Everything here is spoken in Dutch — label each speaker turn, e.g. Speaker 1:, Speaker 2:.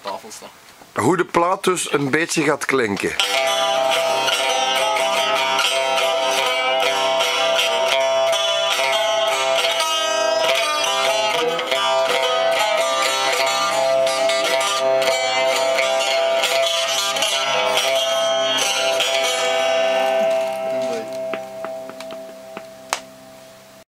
Speaker 1: tafel staan.
Speaker 2: Hoe de plaat dus een beetje gaat klinken.